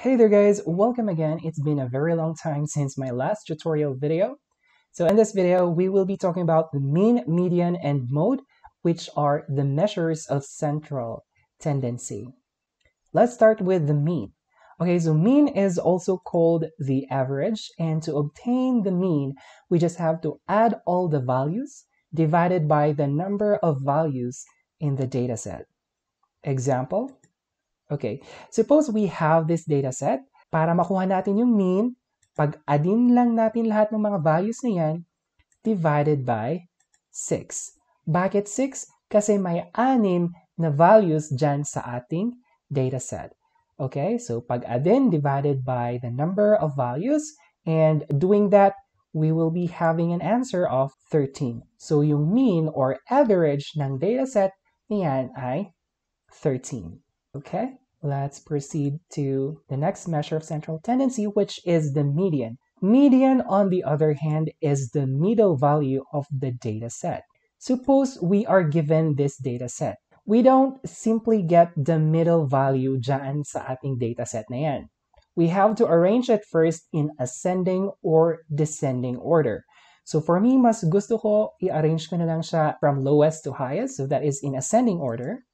Hey there guys, welcome again. It's been a very long time since my last tutorial video. So in this video, we will be talking about the mean, median, and mode, which are the measures of central tendency. Let's start with the mean. Okay, so mean is also called the average, and to obtain the mean, we just have to add all the values divided by the number of values in the dataset. Example, Okay, suppose we have this data set. Para makuha natin yung mean, pag-adin lang natin lahat ng mga values na yan, divided by 6. Bakit 6? Kasi may anim na values dyan sa ating data set. Okay, so pag-adin divided by the number of values, and doing that, we will be having an answer of 13. So yung mean or average ng dataset niyan ay 13. Okay, let's proceed to the next measure of central tendency, which is the median. Median, on the other hand, is the middle value of the data set. Suppose we are given this data set. We don't simply get the middle value dyan sa ating data set na yan. We have to arrange it first in ascending or descending order. So for me, mas gusto ko i-arrange ko na lang siya from lowest to highest. So that is in ascending order.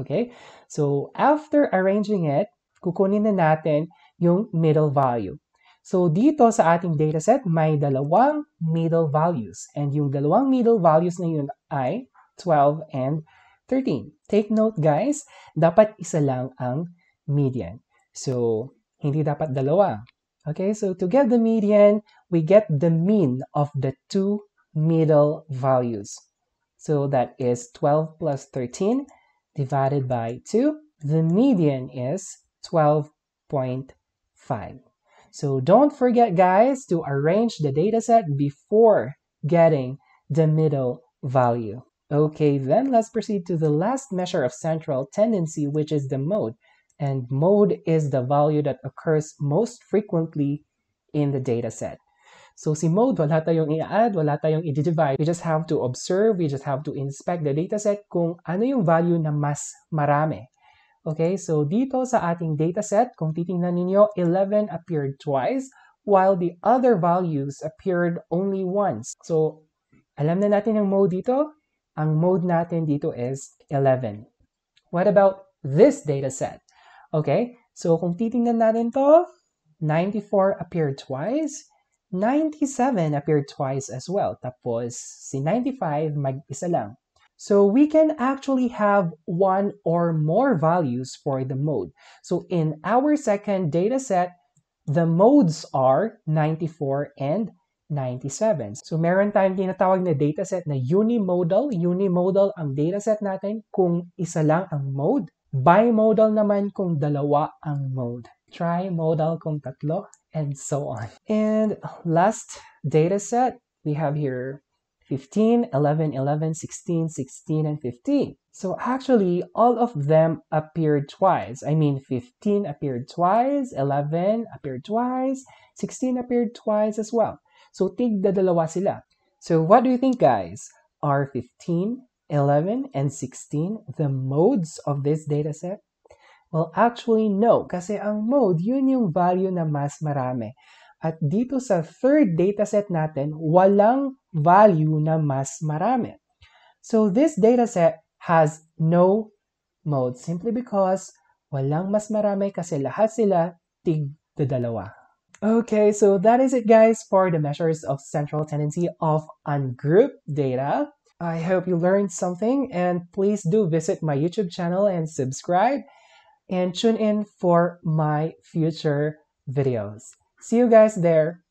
Okay? So, after arranging it, kukunin na natin yung middle value. So, dito sa ating dataset, may dalawang middle values. And yung dalawang middle values na yun ay 12 and 13. Take note guys, dapat isa lang ang median. So, hindi dapat dalawa. Okay, so to get the median, we get the mean of the two middle values. So that is 12 plus 13 divided by 2, the median is 12.5. So don't forget guys to arrange the dataset before getting the middle value. Okay, then let's proceed to the last measure of central tendency, which is the mode. And mode is the value that occurs most frequently in the dataset. So si mode, wala tayong i-add, wala tayong i-divide. We just have to observe, we just have to inspect the dataset kung ano yung value na mas marami. Okay, so dito sa ating dataset, kung titingnan ninyo, 11 appeared twice, while the other values appeared only once. So, alam na natin ang mode dito. Ang mode natin dito is 11. What about this dataset? Okay, so kung titingnan natin to, 94 appeared twice, 97 appeared twice as well. Tapos, si 95 mag-isa lang. So we can actually have one or more values for the mode. So in our second data set, the modes are 94 and 97. So meron tayong tinatawag na dataset na unimodal. Unimodal ang dataset natin kung isa lang ang mode. Bimodal naman kung dalawa ang mode. Trimodal kung tatlo and so on. And last data set, we have here 15, 11, 11, 16, 16, and 15. So actually, all of them appeared twice. I mean, 15 appeared twice, 11 appeared twice, 16 appeared twice as well. So tigda dalawa sila. So what do you think, guys? Are 15, 11, and 16 the modes of this data set? Well, actually, no. Kasi ang mode, yun yung value na mas marami. At dito sa third dataset natin, walang value na mas marami. So this dataset has no mode simply because walang mas marami kasi lahat sila tig dalawa. Okay, so that is it guys for the measures of central tendency of ungrouped data. I hope you learned something and please do visit my YouTube channel and subscribe and tune in for my future videos. See you guys there.